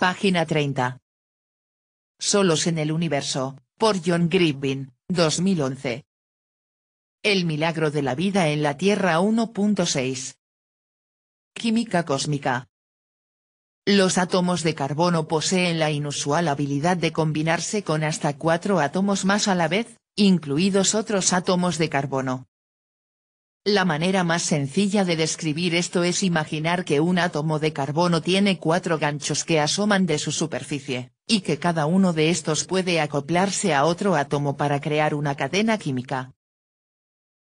Página 30. Solos en el universo, por John Griffin, 2011. El milagro de la vida en la Tierra 1.6. Química cósmica. Los átomos de carbono poseen la inusual habilidad de combinarse con hasta cuatro átomos más a la vez, incluidos otros átomos de carbono. La manera más sencilla de describir esto es imaginar que un átomo de carbono tiene cuatro ganchos que asoman de su superficie, y que cada uno de estos puede acoplarse a otro átomo para crear una cadena química.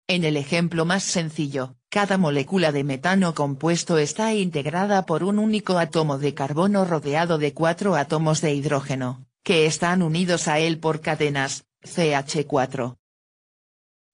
En el ejemplo más sencillo, cada molécula de metano compuesto está integrada por un único átomo de carbono rodeado de cuatro átomos de hidrógeno, que están unidos a él por cadenas, CH4.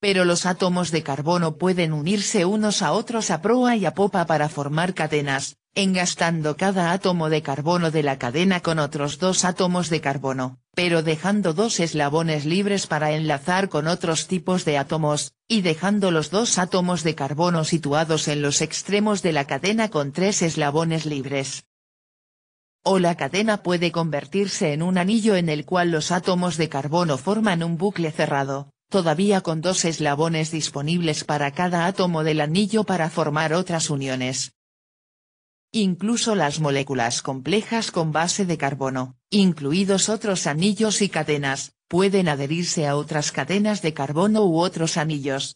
Pero los átomos de carbono pueden unirse unos a otros a proa y a popa para formar cadenas, engastando cada átomo de carbono de la cadena con otros dos átomos de carbono, pero dejando dos eslabones libres para enlazar con otros tipos de átomos, y dejando los dos átomos de carbono situados en los extremos de la cadena con tres eslabones libres. O la cadena puede convertirse en un anillo en el cual los átomos de carbono forman un bucle cerrado, todavía con dos eslabones disponibles para cada átomo del anillo para formar otras uniones. Incluso las moléculas complejas con base de carbono, incluidos otros anillos y cadenas, pueden adherirse a otras cadenas de carbono u otros anillos.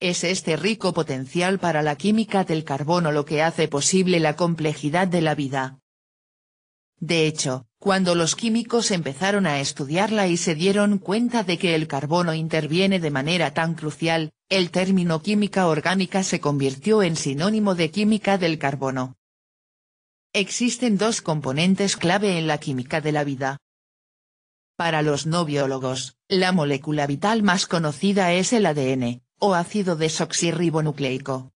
Es este rico potencial para la química del carbono lo que hace posible la complejidad de la vida. De hecho, cuando los químicos empezaron a estudiarla y se dieron cuenta de que el carbono interviene de manera tan crucial, el término química orgánica se convirtió en sinónimo de química del carbono. Existen dos componentes clave en la química de la vida. Para los no biólogos, la molécula vital más conocida es el ADN, o ácido desoxirribonucleico.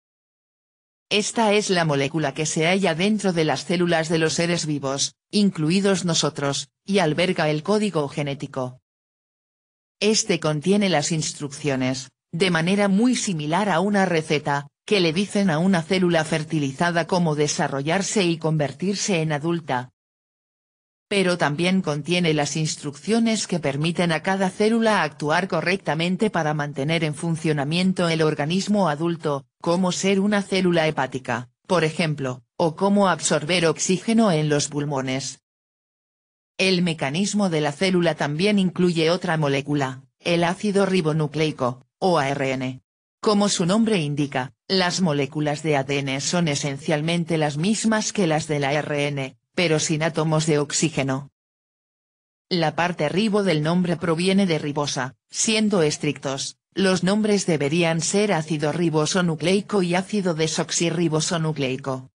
Esta es la molécula que se halla dentro de las células de los seres vivos, incluidos nosotros, y alberga el código genético. Este contiene las instrucciones, de manera muy similar a una receta, que le dicen a una célula fertilizada cómo desarrollarse y convertirse en adulta, pero también contiene las instrucciones que permiten a cada célula actuar correctamente para mantener en funcionamiento el organismo adulto, como ser una célula hepática, por ejemplo, o cómo absorber oxígeno en los pulmones. El mecanismo de la célula también incluye otra molécula, el ácido ribonucleico, o ARN. Como su nombre indica, las moléculas de ADN son esencialmente las mismas que las del ARN, pero sin átomos de oxígeno. La parte ribo del nombre proviene de ribosa, siendo estrictos, los nombres deberían ser ácido ribosonucleico y ácido desoxirribosonucleico.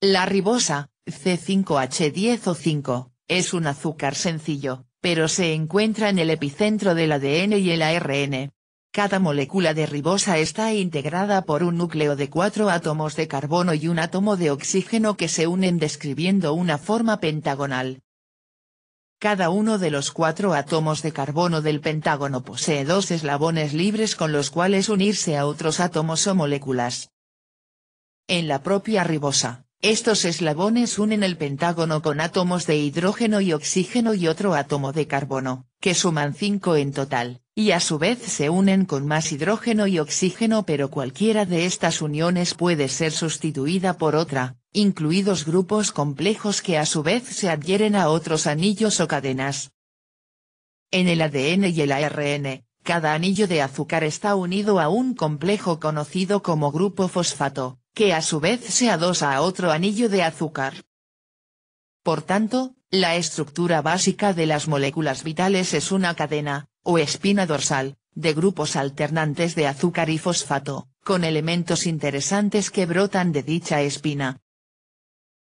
La ribosa, C5H10 o 5, es un azúcar sencillo, pero se encuentra en el epicentro del ADN y el ARN. Cada molécula de ribosa está integrada por un núcleo de cuatro átomos de carbono y un átomo de oxígeno que se unen describiendo una forma pentagonal. Cada uno de los cuatro átomos de carbono del pentágono posee dos eslabones libres con los cuales unirse a otros átomos o moléculas. En la propia ribosa, estos eslabones unen el pentágono con átomos de hidrógeno y oxígeno y otro átomo de carbono, que suman cinco en total, y a su vez se unen con más hidrógeno y oxígeno pero cualquiera de estas uniones puede ser sustituida por otra, incluidos grupos complejos que a su vez se adhieren a otros anillos o cadenas. En el ADN y el ARN, cada anillo de azúcar está unido a un complejo conocido como grupo fosfato, que a su vez se adosa a otro anillo de azúcar. Por tanto, la estructura básica de las moléculas vitales es una cadena, o espina dorsal, de grupos alternantes de azúcar y fosfato, con elementos interesantes que brotan de dicha espina.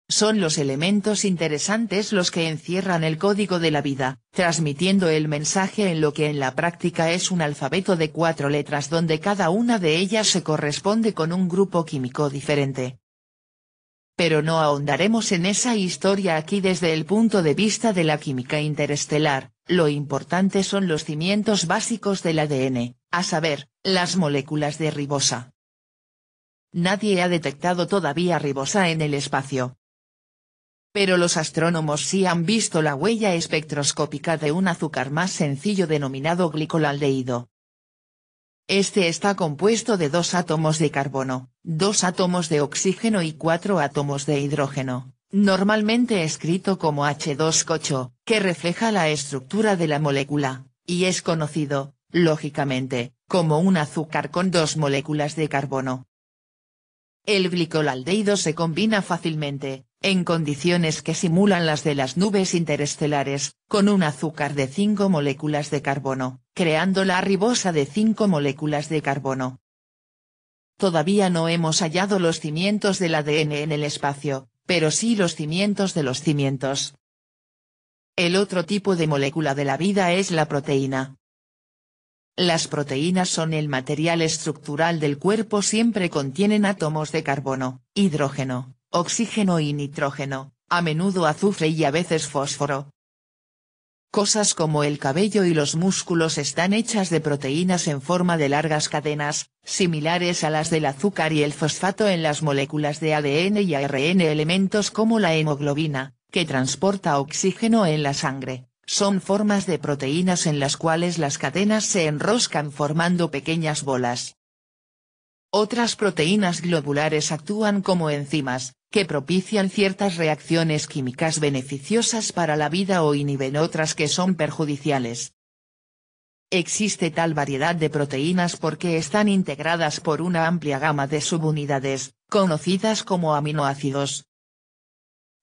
Son los elementos interesantes los que encierran el código de la vida, transmitiendo el mensaje en lo que en la práctica es un alfabeto de cuatro letras donde cada una de ellas se corresponde con un grupo químico diferente. Pero no ahondaremos en esa historia aquí desde el punto de vista de la química interestelar, lo importante son los cimientos básicos del ADN, a saber, las moléculas de ribosa. Nadie ha detectado todavía ribosa en el espacio, pero los astrónomos sí han visto la huella espectroscópica de un azúcar más sencillo denominado glicolaldehído. Este está compuesto de dos átomos de carbono, dos átomos de oxígeno y cuatro átomos de hidrógeno, normalmente escrito como H2 cocho, que refleja la estructura de la molécula, y es conocido, lógicamente, como un azúcar con dos moléculas de carbono. El glicolaldehído se combina fácilmente, en condiciones que simulan las de las nubes interestelares, con un azúcar de 5 moléculas de carbono, creando la ribosa de 5 moléculas de carbono. Todavía no hemos hallado los cimientos del ADN en el espacio, pero sí los cimientos de los cimientos. El otro tipo de molécula de la vida es la proteína. Las proteínas son el material estructural del cuerpo siempre contienen átomos de carbono, hidrógeno, oxígeno y nitrógeno, a menudo azufre y a veces fósforo. Cosas como el cabello y los músculos están hechas de proteínas en forma de largas cadenas, similares a las del azúcar y el fosfato en las moléculas de ADN y ARN elementos como la hemoglobina, que transporta oxígeno en la sangre, son formas de proteínas en las cuales las cadenas se enroscan formando pequeñas bolas. Otras proteínas globulares actúan como enzimas, que propician ciertas reacciones químicas beneficiosas para la vida o inhiben otras que son perjudiciales. Existe tal variedad de proteínas porque están integradas por una amplia gama de subunidades, conocidas como aminoácidos.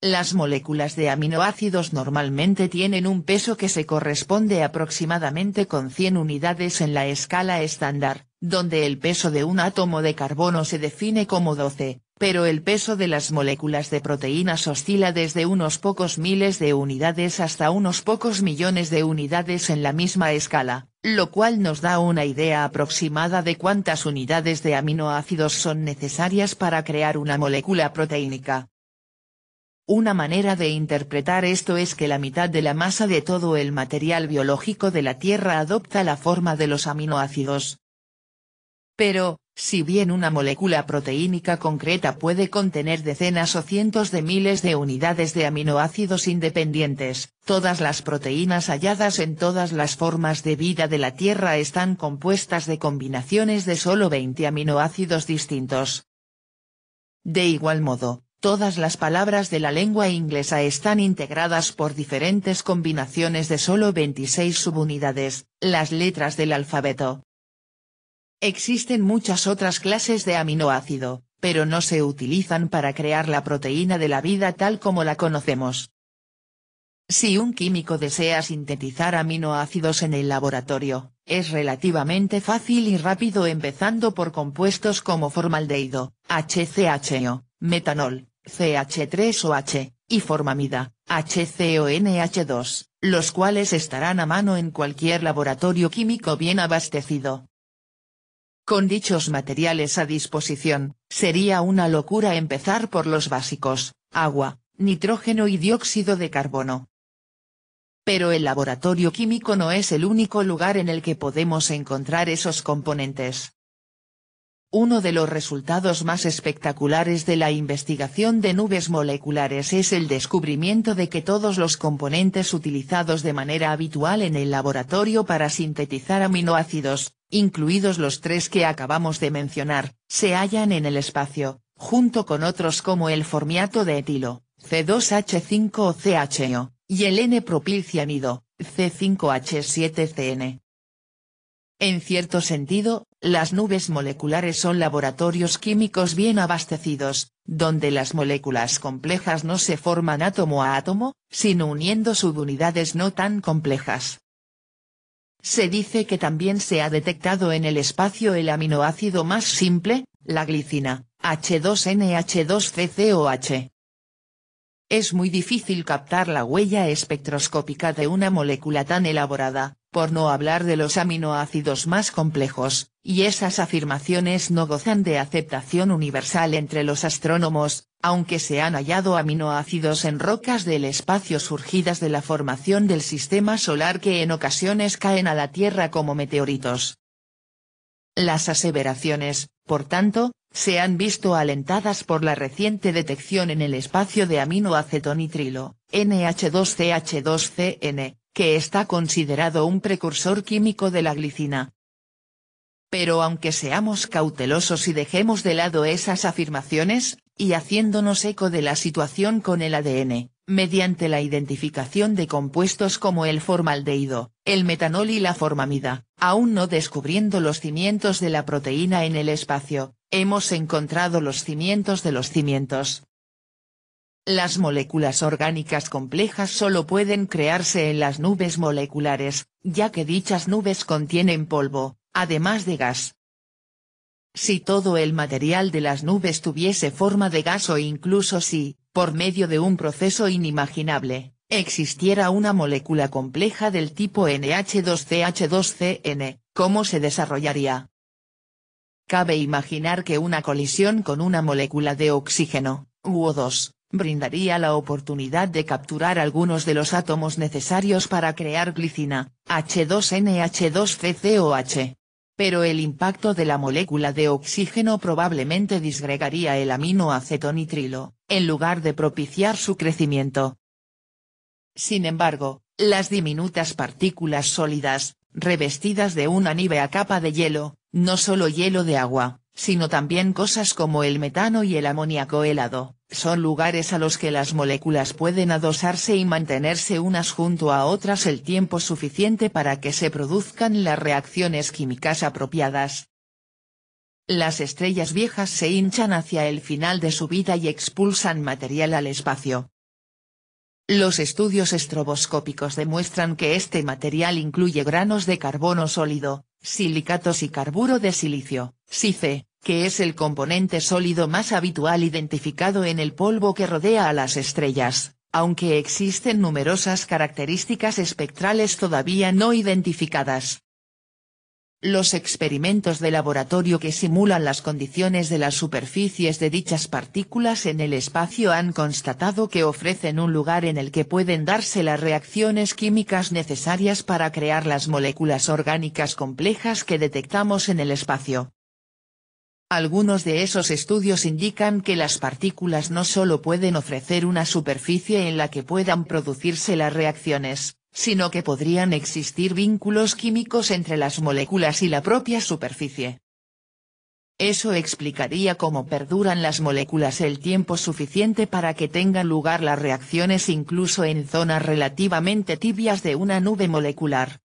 Las moléculas de aminoácidos normalmente tienen un peso que se corresponde aproximadamente con 100 unidades en la escala estándar, donde el peso de un átomo de carbono se define como 12, pero el peso de las moléculas de proteínas oscila desde unos pocos miles de unidades hasta unos pocos millones de unidades en la misma escala, lo cual nos da una idea aproximada de cuántas unidades de aminoácidos son necesarias para crear una molécula proteínica. Una manera de interpretar esto es que la mitad de la masa de todo el material biológico de la Tierra adopta la forma de los aminoácidos. Pero, si bien una molécula proteínica concreta puede contener decenas o cientos de miles de unidades de aminoácidos independientes, todas las proteínas halladas en todas las formas de vida de la Tierra están compuestas de combinaciones de solo 20 aminoácidos distintos. De igual modo, todas las palabras de la lengua inglesa están integradas por diferentes combinaciones de solo 26 subunidades, las letras del alfabeto, Existen muchas otras clases de aminoácido, pero no se utilizan para crear la proteína de la vida tal como la conocemos. Si un químico desea sintetizar aminoácidos en el laboratorio, es relativamente fácil y rápido empezando por compuestos como formaldehído, HCHO, metanol, CH3OH, y formamida, HCONH2, los cuales estarán a mano en cualquier laboratorio químico bien abastecido. Con dichos materiales a disposición, sería una locura empezar por los básicos, agua, nitrógeno y dióxido de carbono. Pero el laboratorio químico no es el único lugar en el que podemos encontrar esos componentes. Uno de los resultados más espectaculares de la investigación de nubes moleculares es el descubrimiento de que todos los componentes utilizados de manera habitual en el laboratorio para sintetizar aminoácidos, incluidos los tres que acabamos de mencionar, se hallan en el espacio, junto con otros como el formiato de etilo, C2H5 o CHO, y el N-propilcianido, C5H7CN. En cierto sentido, las nubes moleculares son laboratorios químicos bien abastecidos, donde las moléculas complejas no se forman átomo a átomo, sino uniendo subunidades no tan complejas. Se dice que también se ha detectado en el espacio el aminoácido más simple, la glicina, H2NH2CCOH. Es muy difícil captar la huella espectroscópica de una molécula tan elaborada, por no hablar de los aminoácidos más complejos, y esas afirmaciones no gozan de aceptación universal entre los astrónomos, aunque se han hallado aminoácidos en rocas del espacio surgidas de la formación del sistema solar que en ocasiones caen a la Tierra como meteoritos. Las aseveraciones, por tanto, se han visto alentadas por la reciente detección en el espacio de aminoacetonitrilo, NH2CH2CN, que está considerado un precursor químico de la glicina. Pero aunque seamos cautelosos y dejemos de lado esas afirmaciones, y haciéndonos eco de la situación con el ADN, mediante la identificación de compuestos como el formaldehído, el metanol y la formamida, aún no descubriendo los cimientos de la proteína en el espacio, hemos encontrado los cimientos de los cimientos. Las moléculas orgánicas complejas solo pueden crearse en las nubes moleculares, ya que dichas nubes contienen polvo, además de gas. Si todo el material de las nubes tuviese forma de gas o incluso si, por medio de un proceso inimaginable, existiera una molécula compleja del tipo NH2CH2CN, ¿cómo se desarrollaría? Cabe imaginar que una colisión con una molécula de oxígeno, UO2, brindaría la oportunidad de capturar algunos de los átomos necesarios para crear glicina, H2NH2CCOH. Pero el impacto de la molécula de oxígeno probablemente disgregaría el aminoacetonitrilo, en lugar de propiciar su crecimiento. Sin embargo, las diminutas partículas sólidas, revestidas de una nívea capa de hielo, no solo hielo de agua, sino también cosas como el metano y el amoníaco helado, son lugares a los que las moléculas pueden adosarse y mantenerse unas junto a otras el tiempo suficiente para que se produzcan las reacciones químicas apropiadas. Las estrellas viejas se hinchan hacia el final de su vida y expulsan material al espacio. Los estudios estroboscópicos demuestran que este material incluye granos de carbono sólido, silicatos y carburo de silicio, SiC, que es el componente sólido más habitual identificado en el polvo que rodea a las estrellas, aunque existen numerosas características espectrales todavía no identificadas. Los experimentos de laboratorio que simulan las condiciones de las superficies de dichas partículas en el espacio han constatado que ofrecen un lugar en el que pueden darse las reacciones químicas necesarias para crear las moléculas orgánicas complejas que detectamos en el espacio. Algunos de esos estudios indican que las partículas no solo pueden ofrecer una superficie en la que puedan producirse las reacciones, sino que podrían existir vínculos químicos entre las moléculas y la propia superficie. Eso explicaría cómo perduran las moléculas el tiempo suficiente para que tengan lugar las reacciones incluso en zonas relativamente tibias de una nube molecular.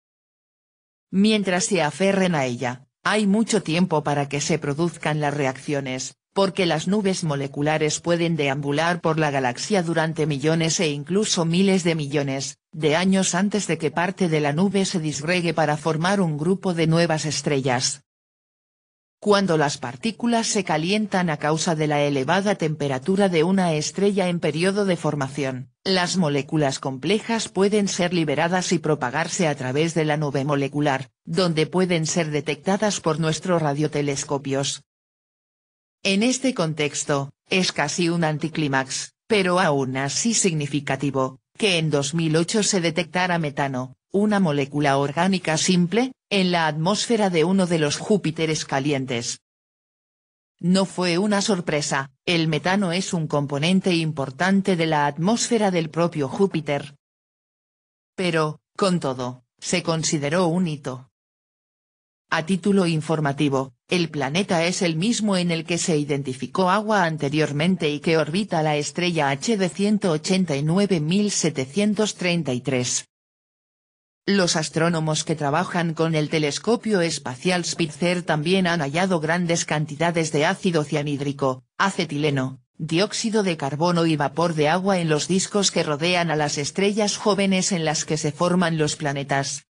Mientras se aferren a ella, hay mucho tiempo para que se produzcan las reacciones, porque las nubes moleculares pueden deambular por la galaxia durante millones e incluso miles de millones, de años antes de que parte de la nube se disgregue para formar un grupo de nuevas estrellas. Cuando las partículas se calientan a causa de la elevada temperatura de una estrella en periodo de formación, las moléculas complejas pueden ser liberadas y propagarse a través de la nube molecular, donde pueden ser detectadas por nuestros radiotelescopios. En este contexto, es casi un anticlímax, pero aún así significativo, que en 2008 se detectara metano, una molécula orgánica simple, en la atmósfera de uno de los Júpiteres calientes. No fue una sorpresa, el metano es un componente importante de la atmósfera del propio Júpiter. Pero, con todo, se consideró un hito. A título informativo, el planeta es el mismo en el que se identificó agua anteriormente y que orbita la estrella HD 189.733. Los astrónomos que trabajan con el telescopio espacial Spitzer también han hallado grandes cantidades de ácido cianhídrico, acetileno, dióxido de carbono y vapor de agua en los discos que rodean a las estrellas jóvenes en las que se forman los planetas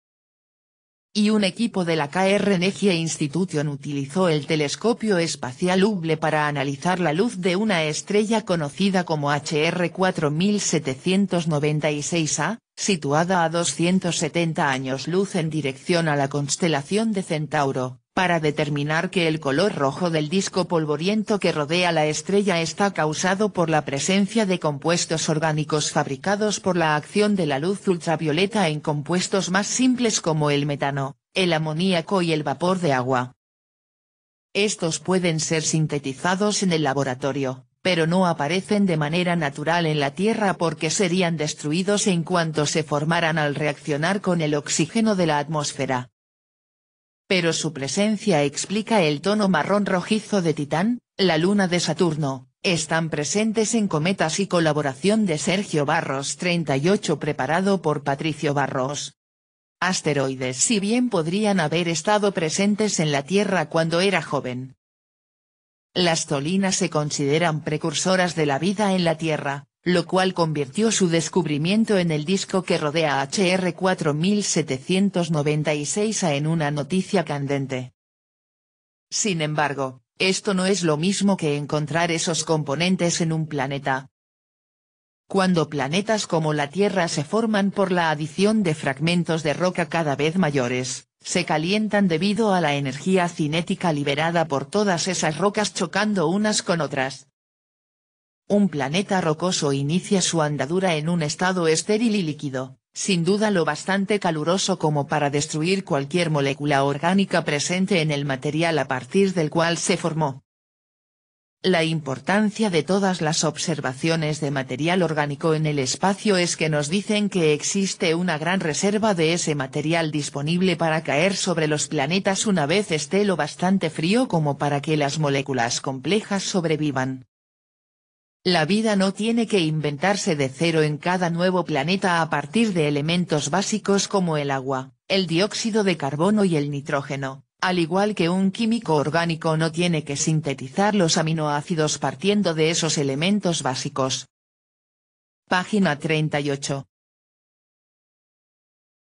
y un equipo de la Carnegie Institution utilizó el telescopio espacial Hubble para analizar la luz de una estrella conocida como HR 4796A, situada a 270 años luz en dirección a la constelación de Centauro, para determinar que el color rojo del disco polvoriento que rodea la estrella está causado por la presencia de compuestos orgánicos fabricados por la acción de la luz ultravioleta en compuestos más simples como el metano, el amoníaco y el vapor de agua. Estos pueden ser sintetizados en el laboratorio, pero no aparecen de manera natural en la Tierra porque serían destruidos en cuanto se formaran al reaccionar con el oxígeno de la atmósfera. Pero su presencia explica el tono marrón rojizo de Titán, la luna de Saturno, están presentes en Cometas y colaboración de Sergio Barros 38 preparado por Patricio Barros. Asteroides si bien podrían haber estado presentes en la Tierra cuando era joven. Las tolinas se consideran precursoras de la vida en la Tierra, lo cual convirtió su descubrimiento en el disco que rodea HR 4796 a en una noticia candente. Sin embargo, esto no es lo mismo que encontrar esos componentes en un planeta, cuando planetas como la Tierra se forman por la adición de fragmentos de roca cada vez mayores, se calientan debido a la energía cinética liberada por todas esas rocas chocando unas con otras. Un planeta rocoso inicia su andadura en un estado estéril y líquido, sin duda lo bastante caluroso como para destruir cualquier molécula orgánica presente en el material a partir del cual se formó. La importancia de todas las observaciones de material orgánico en el espacio es que nos dicen que existe una gran reserva de ese material disponible para caer sobre los planetas una vez esté lo bastante frío como para que las moléculas complejas sobrevivan. La vida no tiene que inventarse de cero en cada nuevo planeta a partir de elementos básicos como el agua, el dióxido de carbono y el nitrógeno, al igual que un químico orgánico no tiene que sintetizar los aminoácidos partiendo de esos elementos básicos. Página 38.